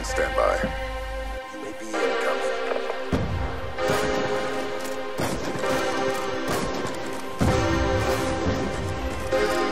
on standby. You may be incoming. Thank